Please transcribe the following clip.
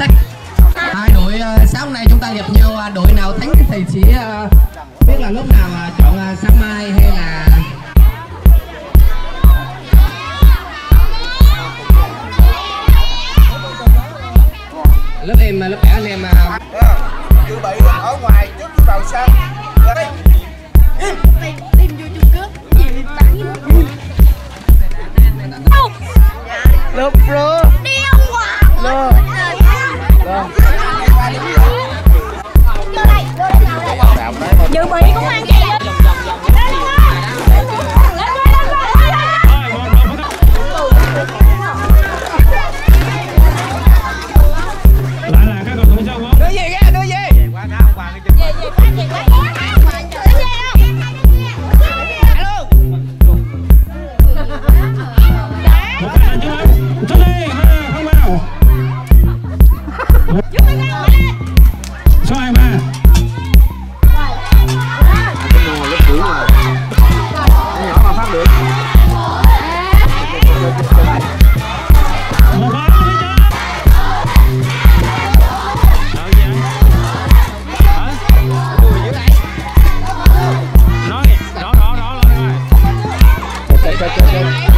sách hai đội ờ, sáng nay chúng ta gặp nhau ờ, đội nào thắng thì chỉ ờ, biết là lúc nào chọn sáng mai hay là lớp em lớp trẻ anh em dự bị ở ngoài trước vào sân tìm vô chung cướp gì bắn lớp pro. bàn cái chừng về về khác gì quá tchau, tchau.